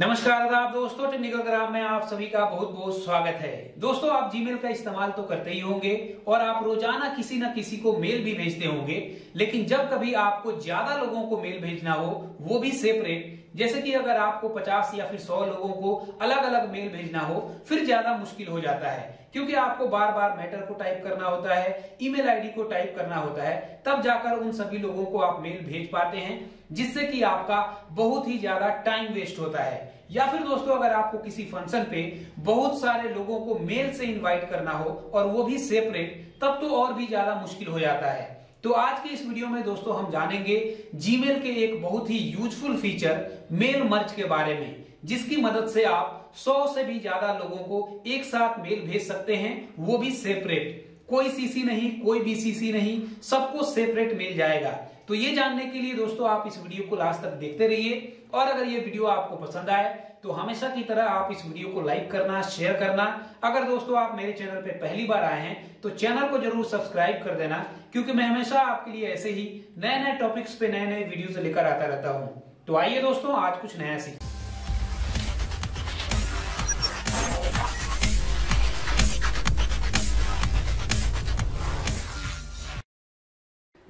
नमस्कार आदाब दोस्तों टेक्निकल में आप सभी का बहुत बहुत स्वागत है। दोस्तों, आप जीमेल का इस्तेमाल तो करते ही होंगे और आप रोज़ाना किसी न किसी को मेल भी भेजते होंगे, लेकिन जब कभी आपको ज़्यादा लोगों को मेल भेजना हो, वो भी सेपरेट जैसे कि अगर आपको 50 या फिर 100 लोगों को अलग अलग मेल भेजना हो, फिर ज़्यादा मुश्किल हो जाता है। क्योंकि आपको बार बार मैटर को टाइप करना होता है, ईमेल आईडी को टाइप करना होता है, तब जाकर उन सभी लोगों को आप मेल भेज पाते हैं, जिससे कि आपका बहुत ही ज़्यादा टाइम वेस्ट होता है। या फिर दोस्तों, अगर आपको किसी फ़ंक्शन पे बहुत सारे लोगों को मेल से इनवाइट करना हो और वो भी सेपरेट, तब तो और भी ज़्यादा मुश्किल हो जाता है। तो आज के इस वीडियो में दोस्तों हम जानेंगे जीमेल के एक बहुत ही यूजफुल फीचर मेल मर्च के बारे में, जिसकी मदद से आप 100 से भी ज़्यादा लोगों को एक साथ मेल भेज सकते हैं, वो भी सेपरेट कोई सीसी नहीं, कोई बीसीसी नहीं, सबको सेपरेट मेल जाएगा। तो ये जानने के लिए दोस्तों, आप इस वीडियो को लास्ट तक देखते रहिए। और अगर ये वीडियो आपको पसंद आए तो हमेशा की तरह आप इस वीडियो को लाइक करना, शेयर करना। अगर दोस्तों, आप मेरे चैनल पे पहली बार आए हैं तो चैनल को ज़रूर सब्सक्राइब कर देना, क्योंकि मैं हमेशा आपके लिए ऐसे ही नए नए टॉपिक्स पे नए नए वीडियो लेकर आता रहता हूँ। तो आइए दोस्तों, आज कुछ नया सीख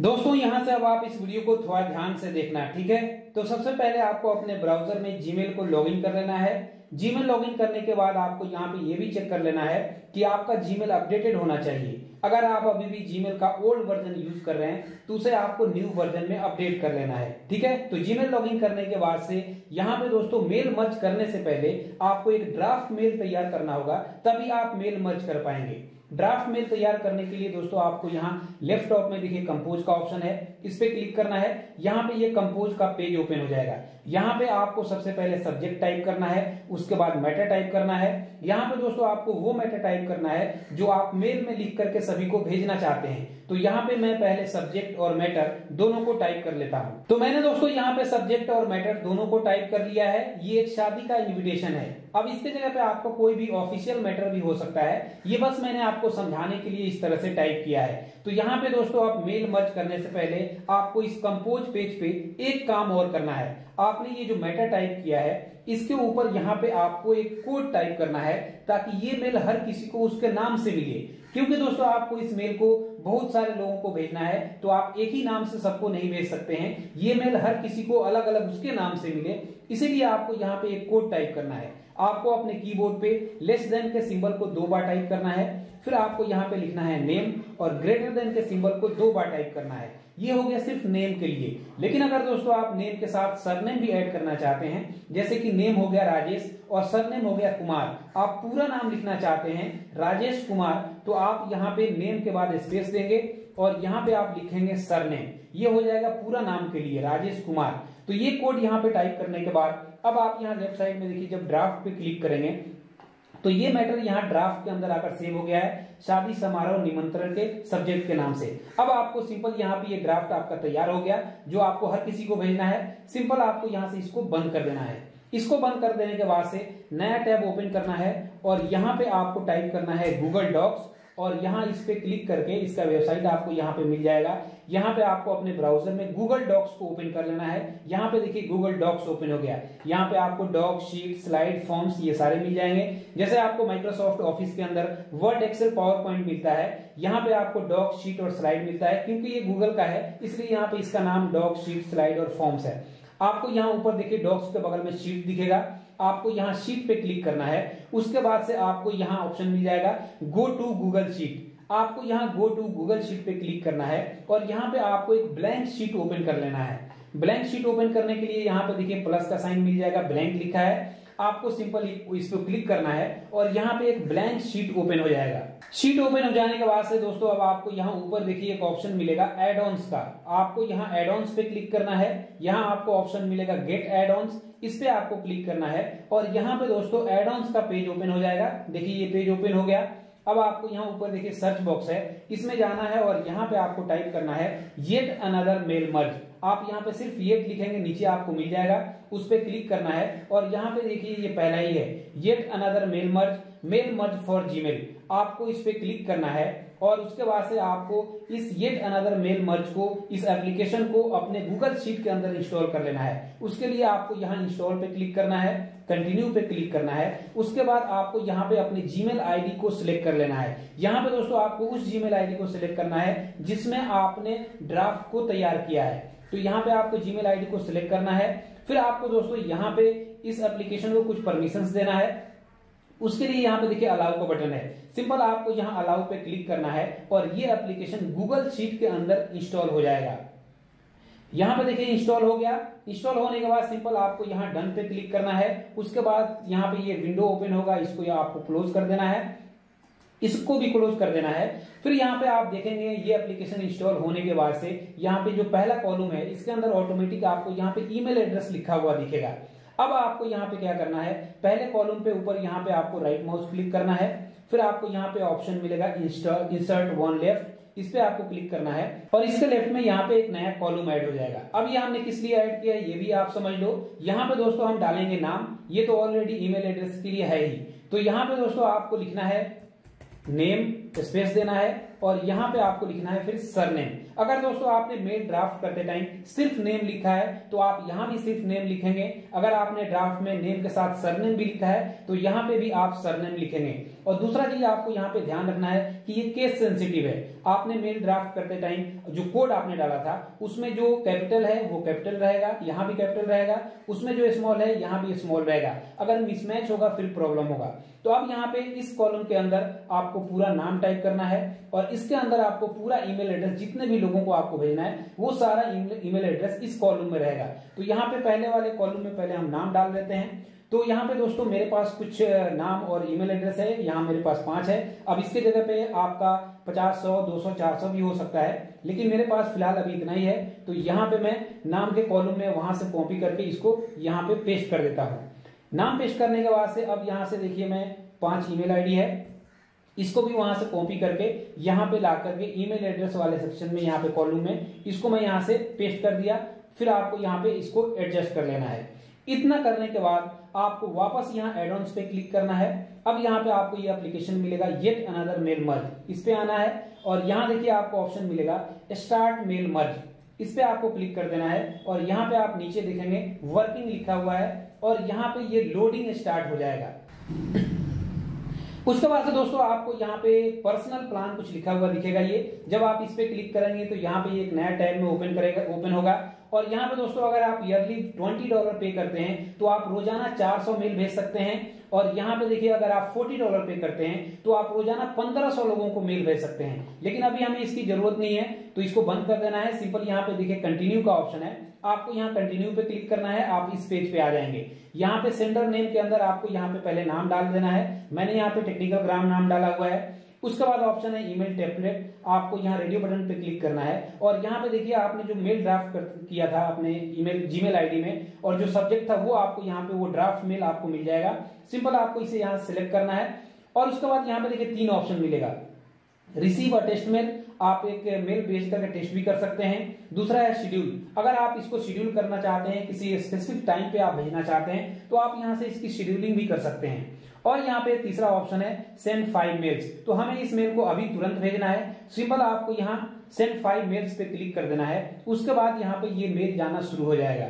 दोस्तों, यहाँ से अब आप इस वीडियो को थोड़ा ध्यान से देखना ठीक है? तो सबसे पहले आपको अपने ब्राउज़र में जीमेल को लॉगिन कर लेना है। जीमेल लॉगिन करने के बाद आपको यहाँ पे ये भी चेक कर लेना है कि आपका जीमेल अपडेटेड होना चाहिए। अगर आप अभी भी जीमेल का ओल्ड वर्जन यूज़ कर रहे हैं तो उसे आपको न्यू वर्जन में अपडेट कर लेना है, ठीक है? तो जीमेल लॉगिन करने के बाद से यहाँ पे दोस्तों, मेल मर्ज करने से पहले आपको एक ड्राफ्ट मेल तैयार करना होगा, तभी आप मेल मर्ज कर पाएँगे। ड्राफ्ट मेल तैयार करने के लिए दोस्तों आपको यहाँ लेफ़्ट टॉप में देखिए कंपोज का ऑप्शन है, इस पे क्लिक करना है, यहाँ पे ये कंपोज का पेज ओपन हो जाएगा। यहाँ पे आपको सबसे पहले सब्जेक्ट टाइप करना है, उसके बाद मैटर टाइप करना है। यहाँ पे दोस्तों आपको वो मैटर टाइप करना है जो आप मेल में लिख करके सभी को भेजना चाहते हैं। तो यहाँ पे मैं पहले सब्जेक्ट और मैटर दोनों को टाइप कर लेता हूँ। तो मैंने दोस्तों यहाँ पे सब्जेक्ट और मैटर दोनों को टाइप कर लिया है। ये एक शादी का इन्विटेशन है। अब इसके जगह पे आपका कोई भी ऑफिशियल मैटर भी हो सकता है। ये बस मैंने आपको समझाने के लिए इस तरह से टाइप किया है। तो यहाँ पे दोस्तों आप मेल मर्ज करने से पहले आपको इस कंपोज पेज पे एक काम और करना है। आपने ये जो मैटर टाइप किया है इसके ऊपर यहाँ पे आपको एक कोड टाइप करना है ताकि ये मेल हर किसी को उसके नाम से मिले। क्योंकि दोस्तों, आपको इस मेल को बहुत सारे लोगों को भेजना है तो आप एक ही नाम से सबको नहीं भेज सकते हैं। ये मेल हर किसी को अलग अलग उसके नाम से मिले। इसीलिए आपको यहाँ पे एक कोड टाइप करना है। आपको अपने कीबोर्ड पे लेस देन के सिंबल को दो बार टाइप करना है। फिर आपको यहाँ पे लिखना है नेम और ग्रेटर देन के सिंबल को दो बार टाइप करना है। ये हो गया सिर्फ़ नेम के लिए। लेकिन अगर दोस्तों आप नेम के साथ सरनेम भी ऐड करना चाहते हैं, जैसे कि नेम हो गया राजेश और सरनेम हो गया कुमार, आप पूरा नाम लिखना चाहते हैं राजेश कुमार तो आप यहाँ पे नेम के बाद स्पेस देंगे और यहाँ पे आप लिखेंगे सरनेम। ये हो जाएगा पूरा नाम के लिए राजेश कुमार। तो ये कोड यहाँ पे टाइप करने के बाद, अब आप यहाँ लेफ़्ट साइड में देखिए, जब ड्राफ्ट पे क्लिक करेंगे तो ये मैटर यहाँ ड्राफ्ट के अंदर आकर सेव हो गया है, शादी समारोह निमंत्रण के सब्जेक्ट के नाम से। अब आपको सिंपल यहाँ पे ये ड्राफ्ट आपका तैयार हो गया, जो आपको हर किसी को भेजना है सिंपल आपको यहाँ से इसको बंद कर देना है। इसको बंद कर देने के बाद से नया टैब ओपन करना है, और यहाँ पे आपको टाइप करना है गूगल डॉक्स और यहाँ इस पे क्लिक करके इसका वेबसाइट आपको यहाँ पे मिल जाएगा। यहाँ पे आपको अपने ब्राउज़र में गूगल डॉक्स को ओपन कर लेना है। यहाँ पे देखिए गूगल डॉक्स ओपन हो गया। यहाँ पे आपको डॉक शीट स्लाइड फॉर्म्स ये सारे मिल जाएँगे। जैसे आपको माइक्रोसॉफ्ट ऑफ़िस के अंदर वर्ड एक्सेल पावर पॉइंट मिलता है। यहाँ पे आपको डॉक शीट और स्लाइड मिलता है, क्योंकि ये गूगल का है, इसलिए यहाँ पे इसका नाम डॉक शीट स्लाइड और फॉर्म्स है। आपको यहाँ ऊपर देखिए डॉक्स के बगल में शीट दिखेगा। आपको यहाँ शीट पे क्लिक करना है। उसके बाद से आपको यहाँ ऑप्शन मिल जाएगा गो टू गूगल शीट आपको यहाँ गो टू गूगल शीट पे क्लिक करना है और यहाँ पे आपको एक ब्लैंक शीट ओपन कर लेना है। ब्लैंक शीट ओपन करने के लिए यहाँ पे देखिए प्लस का साइन मिल जाएगा ब्लैंक लिखा है। आपको सिंपल इस पर क्लिक करना है और यहाँ पे एक ब्लैंक शीट ओपन हो जाएगा। शीट ओपन हो जाने के बाद से दोस्तों, अब आपको यहाँ ऊपर देखिए एक ऑप्शन मिलेगा एड ऑन्स का। आपको यहाँ एड ऑन्स पे क्लिक करना है। यहाँ आपको ऑप्शन मिलेगा गेट एड ऑन्स इस पे आपको क्लिक करना है और यहाँ पे दोस्तों एड ऑन्स का पेज ओपन हो जाएगा। देखिए, ये पेज ओपन हो गया। अब आपको यहाँ ऊपर देखिए सर्च बॉक्स है। इसमें जाना है और यहाँ पे आपको टाइप करना है येट अनदर मेल मर्ज आप यहाँ पे सिर्फ़ येट लिखेंगे, नीचे आपको मिल जाएगा। उस पर क्लिक करना है और यहाँ पे देखिए ये पहला ही है। Yet another mail merge mail merge for Gmail आपको इस पे क्लिक करना है। और उसके बाद से आपको इस येट अनदर मेल मर्ज को, इस एप्लीकेशन को अपने गूगल शीट के अंदर इंस्टॉल कर लेना है। उसके लिए आपको यहाँ इंस्टॉल पे क्लिक करना है कंटिन्यू पे क्लिक करना है। उसके बाद आपको यहाँ पे अपनी जीमेल आईडी को सिलेक्ट कर लेना है। यहाँ पे दोस्तों आपको उस जीमेल आईडी को सिलेक्ट करना है, जिसमें आपने ड्राफ्ट को तैयार किया है। तो यहाँ पे आपको जीमेल आईडी को सिलेक्ट करना है। फिर आपको दोस्तों यहाँ पे इस एप्लीकेशन को कुछ परमिशन देना है। उसके लिए यहाँ पे देखिए अलाउ का बटन है। सिंपल आपको यहाँ अलाउ पे क्लिक करना है और ये एप्लीकेशन गूगल शीट के अंदर इंस्टॉल हो जाएगा। यहाँ पे देखिए इंस्टॉल हो गया। इंस्टॉल होने के बाद सिंपल आपको यहाँ डन पे क्लिक करना है। उसके बाद यहाँ पे ये विंडो ओपन होगा। इसको आपको क्लोज कर देना है। इसको भी क्लोज कर देना है। फिर यहाँ पे आप देखेंगे ये एप्लीकेशन इंस्टॉल होने के बाद से यहाँ पे जो पहला कॉलम है, इसके अंदर ऑटोमेटिक आपको यहाँ पे ईमेल एड्रेस लिखा हुआ दिखेगा। अब आपको यहाँ पे क्या करना है? पहले कॉलम पे ऊपर यहाँ पे आपको राइट माउस क्लिक करना है। फिर आपको यहाँ पे ऑप्शन मिलेगा इंसर्ट वन लेफ़्ट इस पे आपको क्लिक करना है और इसके लेफ़्ट में यहाँ पे एक नया कॉलम ऐड हो जाएगा। अब ये हमने किस लिए ऐड किया है? ये भी आप समझ लो। यहाँ पे दोस्तों हम डालेंगे नाम। ये तो ऑलरेडी ईमेल एड्रेस के लिए है ही। तो यहाँ पे दोस्तों आपको लिखना है नेम स्पेस देना है और यहाँ पे आपको लिखना है फिर सरनेम अगर दोस्तों आपने मेल ड्राफ्ट करते टाइम सिर्फ़ नेम लिखा है तो आप यहाँ भी सिर्फ़ नेम लिखेंगे। अगर आपने ड्राफ्ट में नेम के साथ सरनेम भी लिखा है तो यहाँ पे भी आप सरनेम लिखेंगे। और दूसरा चीज़ आपको यहाँ पे ध्यान रखना है कि ये केस सेंसिटिव है। आपने मेल ड्राफ्ट करते टाइम जो कोड आपने डाला था, उसमें जो कैपिटल है, वो कैपिटल रहेगा, यहाँ भी कैपिटल रहेगा, उसमें जो स्मॉल है, यहाँ भी स्मॉल रहेगा। अगर मिसमैच होगा, फिर प्रॉब्लम होगा। तो अब यहाँ पे इस कॉलम के अंदर आपको पूरा नाम टाइप करना है और इसके अंदर आपको पूरा ईमेल एड्रेस जितने भी लोगों को आपको भेजना है, वो सारा ईमेल एड्रेस इस कॉलम में रहेगा। तो यहाँ पे पहले वाले कॉलम में पहले हम नाम डाल देते हैं। तो यहाँ पे दोस्तों मेरे पास कुछ नाम और ईमेल एड्रेस है, यहाँ मेरे पास पाँच है। अब इसके जगह पे आपका पचास सौ, दो सौ, चार सौ भी हो सकता है, लेकिन मेरे पास फ़िलहाल अभी इतना ही है। तो यहाँ पे मैं नाम के कॉलम में वहाँ से कॉपी करके इसको यहाँ पे पेस्ट कर देता हूँ। नाम पेस्ट करने के बाद से अब यहाँ से देखिए मैं पाँच ईमेल आईडी है। इसको भी वहाँ से कॉपी करके यहाँ पे ला करके ईमेल एड्रेस वाले सेक्शन में यहाँ पे कॉलम में इसको मैं यहाँ से पेस्ट कर दिया। फिर आपको यहाँ पे इसको एडजस्ट कर लेना है। इतना करने के बाद आपको वापस यहाँ एडॉन्स पे क्लिक करना है। अब यहाँ पे आपको ये एप्लीकेशन मिलेगा येट अनदर मेल मर्ज इस पे आना है और यहाँ देखिए आपको ऑप्शन मिलेगा स्टार्ट मेल मर्ज इस पे आपको क्लिक कर देना है और यहाँ पे आप नीचे देखेंगे वर्किंग लिखा हुआ है और यहाँ पे ये लोडिंग स्टार्ट हो जाएगा। उसके बाद से दोस्तों आपको यहाँ पे पर्सनल प्लान कुछ लिखा हुआ दिखेगा ये। जब आप इस पे क्लिक करेंगे तो यहाँ पे एक नया टैब में ओपन करेगा ओपन होगा। और यहाँ पे दोस्तों अगर आप ईयरली ट्वेंटी डॉलर पे करते हैं तो आप रोज़ाना 400 मेल भेज सकते हैं। और यहाँ पे देखिए, अगर आप 40 डॉलर पे करते हैं तो आप रोज़ाना 1500 लोगों को मेल भेज सकते हैं। लेकिन अभी हमें इसकी ज़रूरत नहीं है तो इसको बंद कर देना है। सिंपल यहाँ पे देखिए कंटिन्यू का ऑप्शन है। आपको यहाँ कंटिन्यू पे क्लिक करना है, आप इस पेज पे आ जाएँगे। यहाँ पे सेंडर नेम के अंदर आपको यहाँ पे पहले नाम डाल देना है। मैंने यहाँ पे टेक्निकल ग्राम नाम डाला हुआ है। उसके बाद ऑप्शन है ईमेल टेम्पलेट आपको यहाँ रेडियो बटन पे क्लिक करना है। और यहाँ पे देखिए आपने जो मेल ड्राफ्ट किया था अपने ईमेल जीमेल आईडी में, और जो सब्जेक्ट था वो आपको यहाँ पे वो ड्राफ्ट मेल आपको मिल जाएगा। सिंपल आपको इसे यहाँ सेलेक्ट करना है। और उसके बाद यहाँ पे देखिए तीन ऑप्शन मिलेगा। रिसीव अ टेस्ट मेल आप एक मेल भेज करके टेस्ट भी कर सकते हैं। दूसरा है शेड्यूल अगर आप इसको शेड्यूल करना चाहते हैं, किसी स्पेसिफिक टाइम पे आप भेजना चाहते हैं तो आप यहाँ से इसकी शेड्यूलिंग भी कर सकते हैं। और यहाँ पे तीसरा ऑप्शन है सेंड फाइव मेल्स तो हमें इस मेल को अभी तुरंत भेजना है। सिंपल आपको यहाँ सेंड फाइव मेल्स पे क्लिक कर देना है। उसके बाद यहाँ पे ये मेल जाना शुरू हो जाएगा।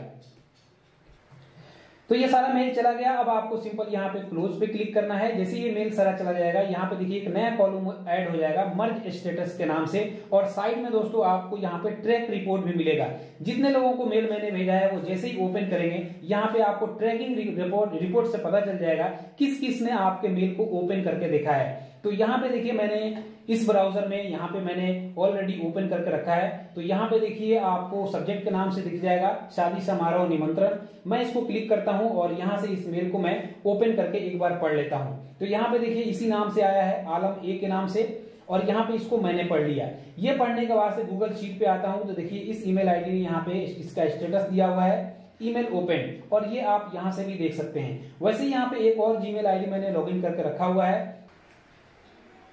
तो ये सारा मेल चला गया। अब आपको सिंपल यहाँ पे क्लोज पे क्लिक करना है। जैसे ये मेल सारा चला जाएगा, यहाँ पे देखिए एक नया कॉलम ऐड हो जाएगा मर्ज स्टेटस के नाम से। और साइड में दोस्तों आपको यहाँ पे ट्रैक रिपोर्ट भी मिलेगा। जितने लोगों को मेल मैंने भेजा है, वो जैसे ही ओपन करेंगे, यहाँ पे आपको ट्रैकिंग रिपोर्ट रिपोर्ट से पता चल जाएगा किस किस ने आपके मेल को ओपन करके देखा है। तो यहाँ पे देखिए मैंने इस ब्राउज़र में, यहाँ पे मैंने ऑलरेडी ओपन करके रखा है। तो यहाँ पे देखिए आपको सब्जेक्ट के नाम से दिख जाएगा, शादी समारोह निमंत्रण। मैं इसको क्लिक करता हूँ और यहाँ से इस मेल को मैं ओपन करके एक बार पढ़ लेता हूँ। तो यहाँ पे देखिए इसी नाम से आया है, आलम ए के नाम से, और यहाँ पे इसको मैंने पढ़ लिया। ये पढ़ने के बाद से गूगल शीट पे आता हूँ तो देखिए इस ईमेल आईडी ने यहाँ पे इसका स्टेटस दिया हुआ है ईमेल ओपन और ये आप यहाँ से भी देख सकते हैं। वैसे यहाँ पे एक और जीमेल आईडी मैंने लॉगिन करके रखा हुआ है।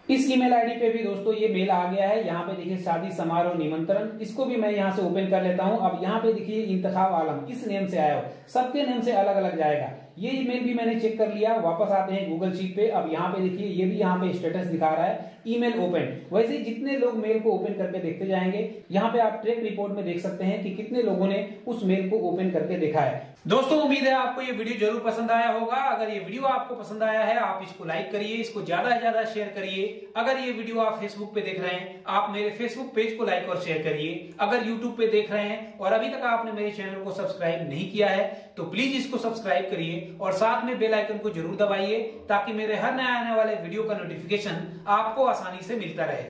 इस ईमेल आईडी पे भी दोस्तों ये मेल आ गया है। यहाँ पे देखिए शादी समारोह निमंत्रण। इसको भी मैं यहाँ से ओपन कर लेता हूँ। अब यहाँ पे देखिए इंतखाब आलम। किस नेम से आया हो? सबके नेम से अलग अलग जाएगा। ये ईमेल भी मैंने चेक कर लिया, वापस आते हैं गूगल शीट पे। अब यहाँ पे देखिए, ये भी यहाँ पे स्टेटस दिखा रहा है। ईमेल ओपन वैसे ही जितने लोग मेल को ओपन करके देखते जाएँगे, यहाँ पे आप ट्रैक रिपोर्ट में देख सकते हैं कि कितने लोगों ने उस मेल को ओपन करके देखा है। दोस्तों, उम्मीद है आपको ये वीडियो ज़रूर पसंद आया होगा। अगर ये वीडियो आपको पसंद आया है, आप इसको लाइक करिए, इसको ज़्यादा से ज़्यादा शेयर करिए। अगर ये वीडियो आप फेसबुक पे देख रहे हैं, आप मेरे फेसबुक पेज को लाइक और शेयर करिए। अगर यूट्यूब पे देख रहे हैं और अभी तक आपने मेरे चैनल को सब्सक्राइब नहीं किया है तो प्लीज़ इसको सब्सक्राइब करिए। और साथ में बेल आइकन को ज़रूर दबाइए ताकि मेरे हर नया आने वाले वीडियो का नोटिफिकेशन आपको आसानी से मिलता रहे।